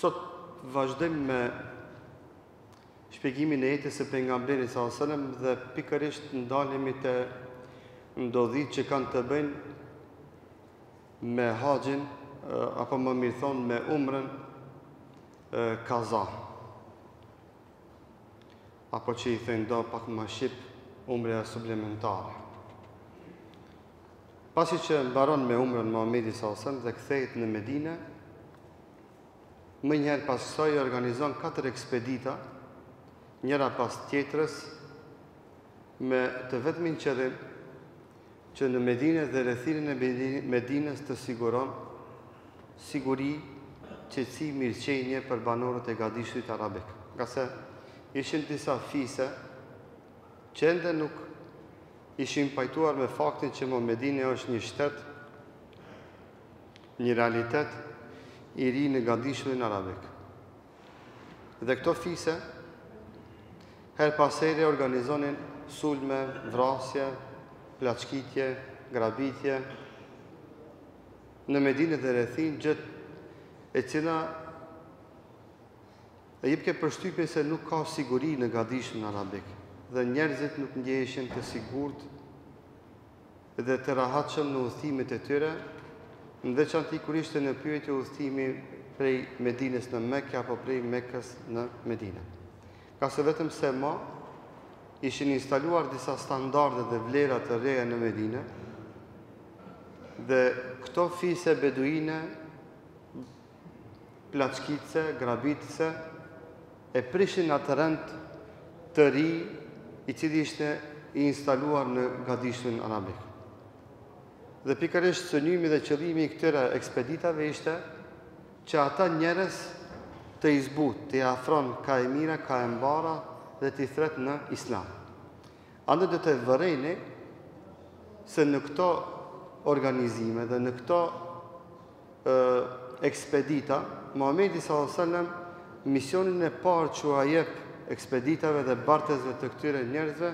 Sot vazhdojmë me shpjegimin e jetës së pejgamberit sallallahu alajhi wasallam dhe pikërisht ndalemi te ndodhitë që kanë të bëjnë me haxhin apo më mirë thënë me umrën kaza. Apo që i thonë kogja pak më shqip umreja suplementare. Pasi që mbaron me umrën Muhamedi s.a.s. dhe kthehet në Medinë, mënjëherë pas saj organizon katër ekspedita, njëra pas tjetrës, me të vetmin qëllim që në Medinë dhe rrethinën e Medinës të siguron siguri, qetësi, mirëqenie për banorët e gadishullit arabik. Ngase ishin disa fise që ende nuk ishin pajtuar me faktin që në Medinë është një shtet, një realitet i ri në gadishullin arabik. Dhe këto fise herë pas here organizonin sulme, vrasje, plaçkitje, grabitje në Medinë dhe rrethinë, gjë e cila e jipke përshtypjen se nuk ka siguri në gadishullin arabik dhe njerëzit nuk ndjeheshin të sigurt dhe të rahatshëm në udhëtimet e tyre, në veçanti kur ishte në pyetje udhëtimi prej Medinës në Mekë apo prej Mekës në Medinë. Ngase vetëm se ma ishin instaluar disa standarde dhe vlera të reja në Medinë dhe këto fise beduine plaçkitëse, grabitëse, e prishin atë rend të ri i cili ishte i instaluar në gadishullin arabik. Dhe pikërisht synimi dhe qëllimi i këtyre ekspeditave ishte që ata njerëz t'i zbut, t'i afron kah e mira, kah e mbara dhe t'i thrret në islam. Andaj do ta vëreni se në këto organizime dhe në këto ekspedita, Muhamedi sallallahu alaihi wasallam misionin e parë që ua jep ekspeditave dhe bartësve të këtyre njerëzve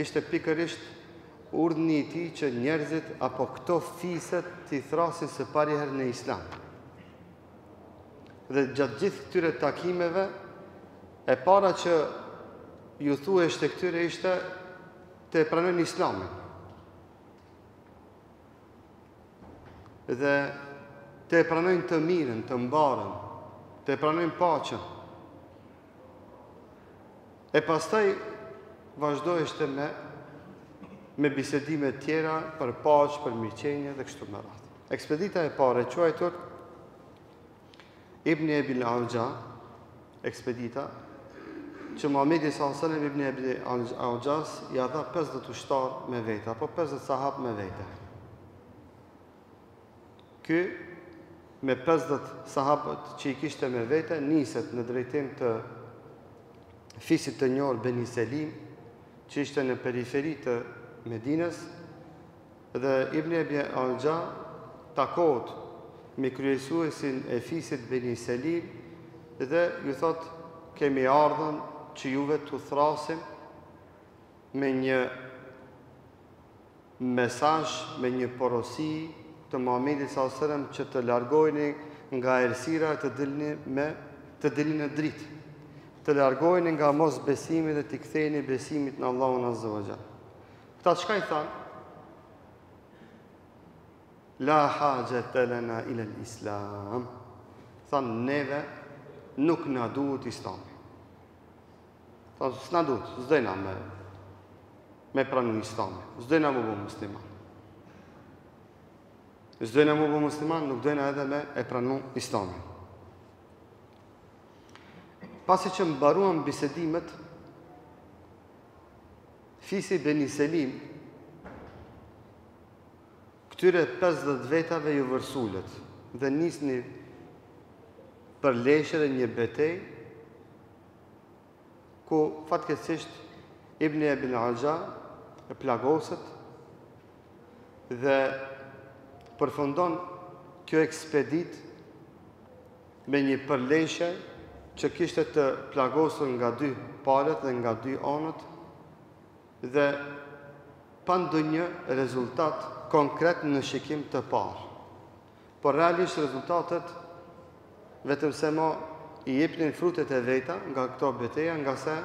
ishte pikërisht urdhni i tij që njerëzit apo këto fise t'i thrasin së pari herë në Islam. Dhe gjatë gjithë këtyre takimeve e para që iu thuheshte këtyre ishte të pranojnë Islamin. dhe të e pranojnë të mirën, të mbarën, të e pranojnë paqen. E pastaj vazhdoheshte me me bisedime tjera për paqë, për mirëqenie dhe kështu me radhë. Ekspedita e parë e quajtur Ibni Ebil Auxha, ekspedita që Muhamedi sallallahu alaihi wasallam Ibni Ebil Auxhas ia dha 50 ushtar me vete apo 50 sahab me vete. Ky me 50 sahabët që i kishte me vete niset në drejtim të fisit të njohur Beni Selim, që ishte në periferi të Medinës, Dhe Ibni Ebil Auxha takohet me kryesuesin e fisit Beni Selim dhe ju thotë, Kemi ardhun që juve t'u thrasim me një mesazh, me një porosi të Muhamedit sallallahu alejhi ve sellem që të largoheni nga errësira të dilni me, të dilni në dritë, të largoheni nga mosbesimi dhe t'i ktheheni besimit në Allahun azza wa jall. Këta çka i thanë? La haxhete lena ilel islam. Thanë neve nuk na duhet islami. Thanë s'na duhet, s'dojna me, me pranu islamin. S'dojna m'u bo musliman. S'dojna m'u bo musliman, nuk dojna edhe me e pranu islamin. Pasi që mbaruan bisedimet, Fisi Beni Selim, Këtyre pesëdhjetë vetave ju vërsulet dhe nis një përleshje e një betejë, ku fatkeqësisht Ibni Ebil Auxha plagoset dhe përfundon kjo ekspeditë me një përleshje që kishte të plagosur nga dy palët dhe nga dy anët dhe pa ndonjë rezultat konkret në shikim të parë. Por realisht rezultatet vetëm se mo i jepnin frutet e veta nga këto beteja, ngase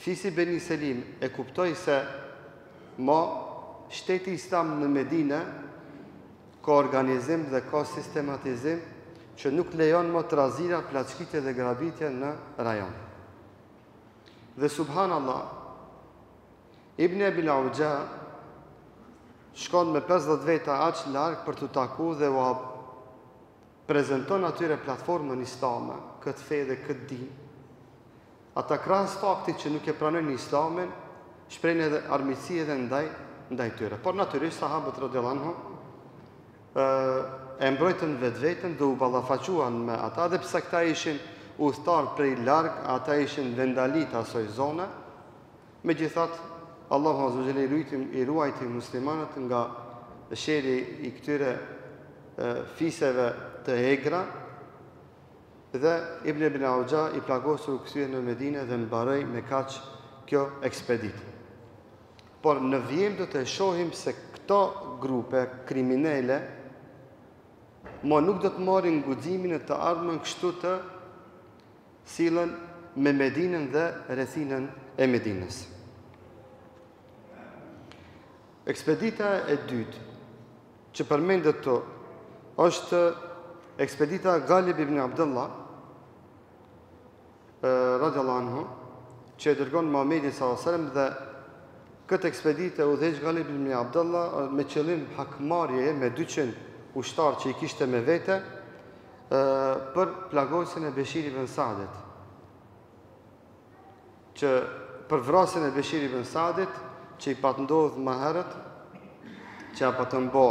fisi Beni Selim e kuptoi se mo shteti islam në Medinë Ka organizim dhe ka sistematizim që nuk lejon mo trazira, plaçkitje dhe grabitje në rajon. Dhe subhanallah, Ibni Ebil Auxha shkon me 50 veta aq larg për t'u taku dhe ua prezenton atyre platformën islame, këtë fe dhe këtë din. Ata krahas faktit që nuk e pranojnë Islamin, shprehin edhe armiqësi edhe ndaj ndaj tyre. Por natyrisht sahabët radhiyallahu anhum e mbrojtën vetveten dhe u ballafaquan me ata dhe pse këta ishin udhëtarë prej larg, ata ishin vendali të asaj zone. Megjithatë, Allahu azza wa jalla i ruajti muslimanët nga sherri i këtyre fiseve të egra, Dhe Ibn Ibn Auxha i plagosur u kthye në Medine dhe mbaroi me kaq kjo ekspeditë. Por në vijim do të shohim se këto grupe kriminele ma nuk do të marrin guximin në të ardhmen kështu të sillen me Medinën dhe rrethinën e Medinës. Ekspedita e dytë që përmendet këtu është ekspedita Galib ibn Abdilah radiallahu anhu që e dërgon Muhamedi sallallahu alaihi wasallam dhe këtë ekspeditë e udhëheq Galib ibn Abdilah me qëllim hakmarrje me 200 ushtarë që i kishte me vete për plagosjen e Beshir ibn Sadit. që për vrasjen e Beshir ibn Sadit, që i pat ndodhë ma herët, që e patë bo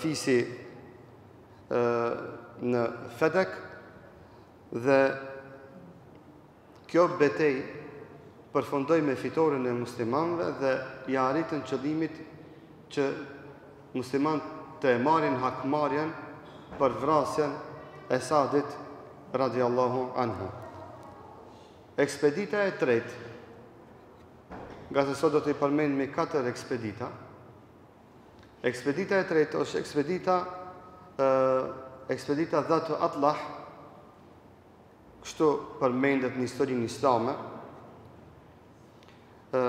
fisi në Fedek, dhe kjo betejë përfundoi me fitoren e muslimanëve dhe ia arritën qëllimit që muslimanët e marrin hakmarrjen për vrasjen e Sadit radiallahu anhu. Ekspedita e tretë, ngase sot do t'i përmendmi katër ekspedita. Ekspedita e tretë është ekspedita ë ekspedita Dhatë Atlah, kështu përmendet në historinë islame, ë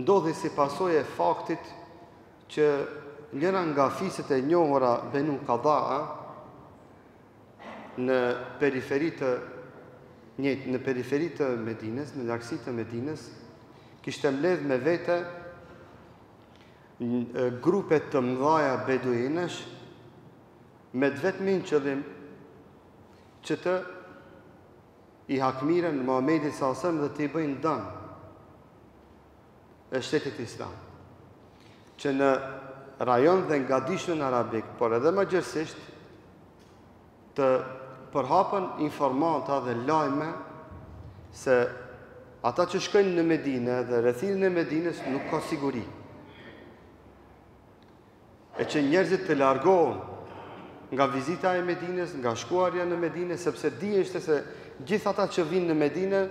ndodhi si pasojë e faktit që njëra nga fiset e njohura Benu Kadaa në periferi të në periferi të Medinës, në largësi të Medinës, kishte mbledh me vete grupe të mdhaja beduinësh me të vetmin qëllim që të i hakmiren Muhamedit sallallahu alajhi wasallam dhe të i bëjnë dam. e shtetit islam, që në rajon dhe gadishullin Arabik, por edhe ma gjerësisht, të përhapen informata dhe lajme se ata që shkojnë në Medine dhe rrethinën e Medinës nuk ka siguri. e që njerëzit të largohen nga vizita e Medinës, nga shkuarja në Medinë, sepse dihej se gjithë ata që vijnë në Medine,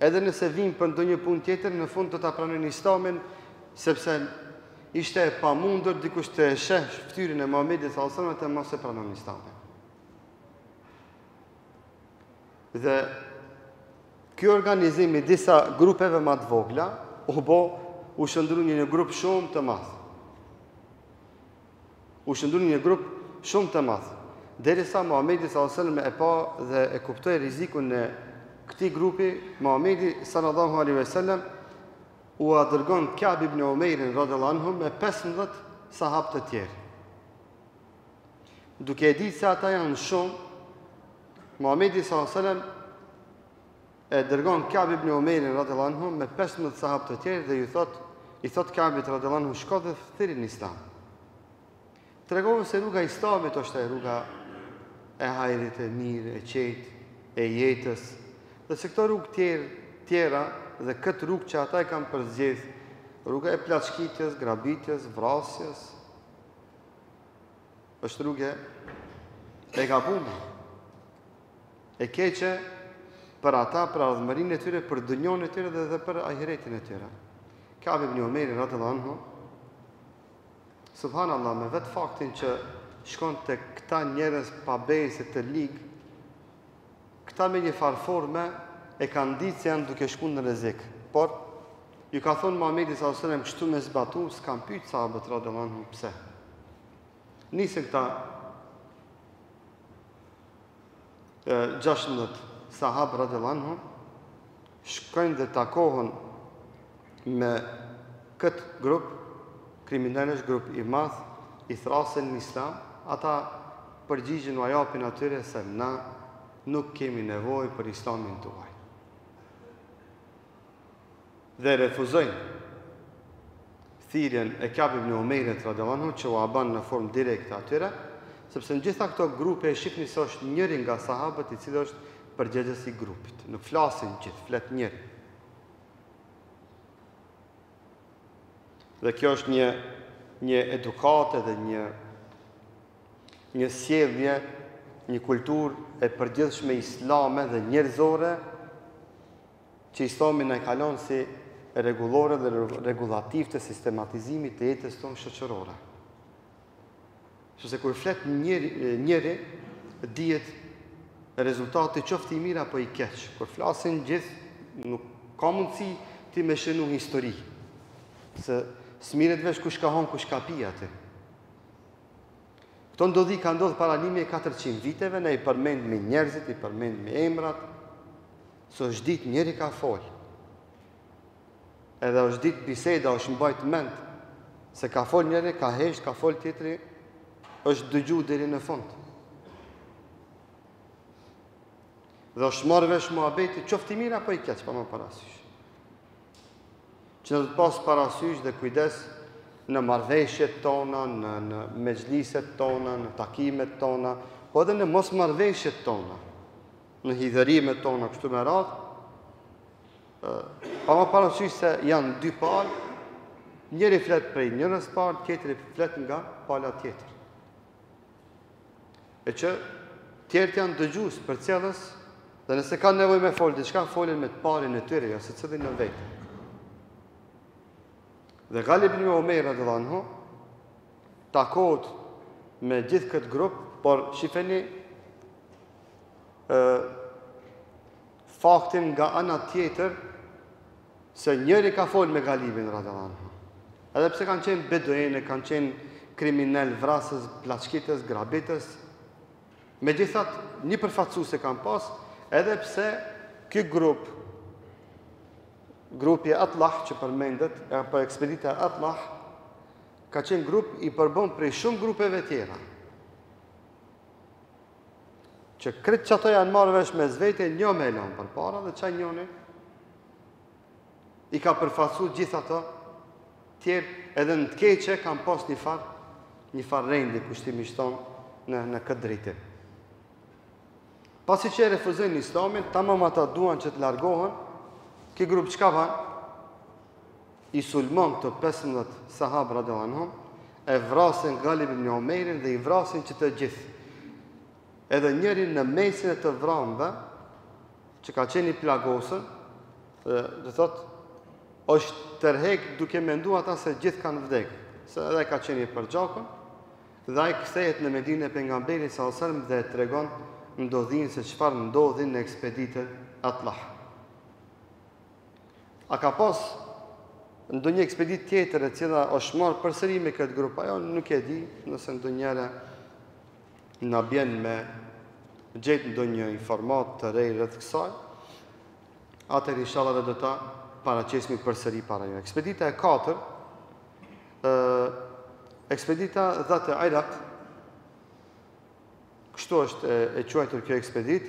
edhe nëse vijnë për ndonjë punë tjetër, në fund do ta pranojnë Islamin, sepse ishte e pamundur dikush të sheh fytyrën e Muhamedit sallallahu alajhi wasallam të mos e pranon Islamin. Dhe ky organizimi i disa grupeve ma të vogla u bo u shndërru në një grup shumë të madh. U shndërru në një grup shumë të madh. Derisa Muhammedi s.a.s. e pa dhe e kuptoi rrezikun e këtij grupi, Muhammedi s.a.s. ua dërgon Ka'b ibn Umejrin, radijallahu anhu, me 15 sahab të tjerë. Duke e ditë se ata janë shumë, Muhamedi sallallahu alaihi wasallam e dërgon Ka'b ibn Umejrin radhiyallahu anhu me 15 sahabë të tjerë dhe ju thotë, i thotë Ka'bit radhiyallahu anhu shko dhe thirri në Islam. Tregoju se rruga e Islamit është rruga e hajrit e mirë, e qetë, e jetës. Dhe se këto rrugë të tjera dhe këtë rrugë që ata e kanë përzgjedh, rruga e plaçkitjes, grabitjes, vrasjes, është rrugë e gabume e keqe për ata për ardhmërinë e tyre, për dynjanë e tyre edhe për ahiretin e tyre. Ka'b ibn Umejri radijallahu anhu, subhanallah, me vetë faktin që shkon te këta njerëz të pabesë, të ligj, Këta me një farë forme e kanë ditë se janë duke shku në rrezik. Por, ju ka thonë Muhamedi sallallahu alajhi wasallam kështu me zbatu, s'kanë pyet sahabët radhiyallahu anhum pse. Nisen këta 16 sahabë radhiyallahu anhum shkojnë dhe takohen me këtë grup kriminelësh, grup i madh, i thrasin në Islam, ata përgjigjen ua japin atyre se na nuk kemi nevojë për Islamin tuaj. Dhe refuzojnë. thirrjen e Ka'b ibn Umejrit radijallahu anhu që ua ban në formë direkte atyre, sepse në gjitha këto grupe e shihni se është njëri nga sahabët i cili është përgjegjës i grupit, nuk flasin gjithë, flet njëri. Dhe kjo është një një edukatë dhe një një sjellje, një kulturë e përgjithshme islame dhe njerëzore Që Islami na i ka lon si rregullore dhe rregullativ të sistematizimit të jetës tonë shoqërore. Sepse kur flet njëri, njëri dihet rezultati qoftë i mirë apo i keq. Kur flasin gjithë, nuk ka mundësi ti me shënu histori. Se s'merret vesh kush ka hon, kush ka pi atë. Këto ndodhi kanë ndodhë para 1400 viteve, ne i përmendmi njerëzit, i përmendmi emrat, Se është ditë, njëri ka fol. Edhe është ditë biseda është mbajt mend. Se ka fol njëri, ka hesht, ka fol tjetri, është dëgju deri në fund. Dhe është marrë vesh muhabeti, qoftë i mirë apo i keq, pa marrë parasysh. Që don pas parasysh dhe kujdes në marrëveshjet tona, në, në mexhliset tona, në takimet tona, po edhe në mosmarrëveshjet tona. në hidhërimet tona kështu me radhë, pa marrë parasysh se janë dy palë, njëri flet prej njërës palë, tjetri flet nga pala tjetër. E që tjerët janë dëgjus, përcjellës, dhe nëse kanë nevojë me fol diçka folën me të parin e tyre, jo secili në vete. Dhe Galib ibn Omejr radijallahu anhu, takohet me gjithë këtë grup, por shifeni faktin nga ana tjetër se njëri ka fol me Galibin radhiyallahu anhu. Edhe pse kanë qenë beduene, kanë qenë kriminelë, vrasës, plaçkitës, grabitës, megjithatë një përfaqësues e kanë pas, edhe pse ky grup grupi Atlah që përmendet, apo ekspedita Atlah ka qenë grup i përbon prej shumë grupeve tjera. Që krejt që ato janë marrë vesh mes vete, një me e lon përpara dhe qaj njoni, i ka përfaqësu gjithë ato tjerë, edhe në të keqe kanë pas një farë, një farë rendi, kushtimisht thonë në, në këtë drejtim. Pasi që e refuzojnë islamin, tamam ata duan që të largohen, ky grup çka ban, I sulmon këta pesëmbëdhjetë sahabë radijallahu anhum, e vrasin Galib ibn Omejrin dhe i vrasin që të gjithë. Edhe njëri në mesin e të vramve, që ka qenë i plagosur, do thotë është tërhek duke menduar ata se gjithë kanë vdek, se edhe ka qenë i përgjakun dhe ai kthehet në Medinën e pejgamberit sa selam dhe e tregon ndodhinë se çfarë ndodhi në ekspeditën Atlah. A ka pas ndonjë ekspeditë tjetër e cila është marrë përsëri me këtë grup a jo, nuk e di nëse ndonjëherë na bjen me gjetë ndonjë informat të re rreth kësaj, atëherë ishalla edhe do ta paraqesmi përsëri para ju. Ekspedita e 4, ekspedita Dhatu Irk, kështu është e, e quajtur kjo ekspeditë,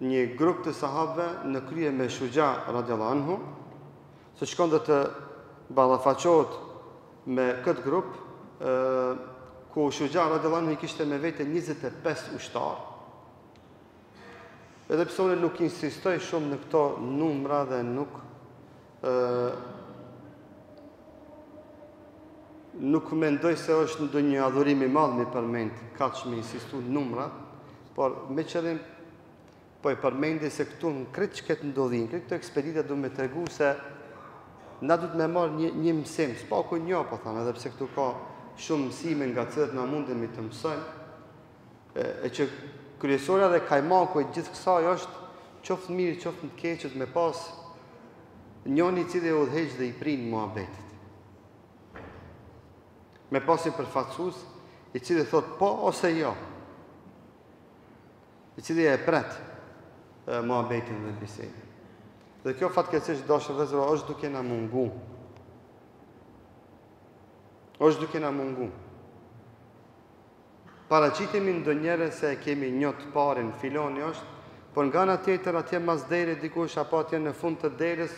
Një grup të sahabëve në krye me Shuxha radijallahu anhu, të shkon dhe të ballafaqohet me këtë grup, ë ku Shuxha radijallahu anhu i kishte me vete 25 ushtarë. Edhe pse unë nuk insistoj shumë në këto numra dhe nuk Ë Nuk mendoj se është ndonjë adhurim i madhë me i përmend, kaq me insistu në numra, por me qëllim po i përmendi se këtu në krejt qët ndodhi, n'krejt këto ekspedita du me tregu se na duhet me marrë një, një mësim, së paku një, po thamë, edhe pse këtu ka shumë mësime nga të cilët na mundemi të mësojmë, E që kryesorja dhe kajmaku i gjithë kësaj është qoftë mirë, qoftë në të keqet me pas njëni i cili e udhëheq dhe i prin muhabetit. Me pas një përfaqësus i cili thotë po ose jo. I cili e pret muhabetin dhe bisedën. Dhe kjo fatkeqësisht dash vëllezër është duke na mungu. Është duke na mungu. Paraqitemi ndonjëherë se e kemi njo të parin filani është, por nga ana tjetër atje mas dere dikush apo atje në fund të derës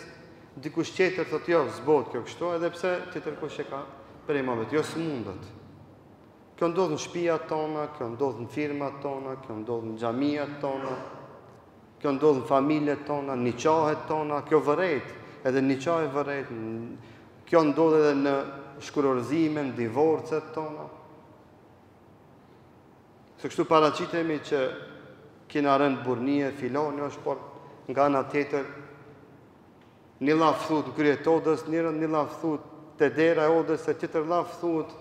dikush tjetër thotë jo s'bohet kjo kështu edhe pse tjetërkush e ka pre muhabetin jo s'mundet. Kjo ndodh në shpijat tona, kjo ndodh në firmat tona, kjo ndodh në xhamiat tona, kjo ndodh në familjet tona, niqahet tona, kjo vërehet, edhe n'niqahe vërehet, Kjo ndodh edhe në shkurorëzime, n'divorcet tona. Se kështu paraqitemi që kena rend burrnie, filani është, por nga ana tjetër, një llaf thuhet në krye të odës, një llaf thuhet te dera e odës, e tjetër llaf thuhet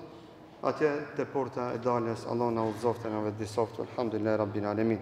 atje te porta e daljes, Allahu na udhëzoftë e na vetëdijesoftë, alhamdulillah, rabbil alemin.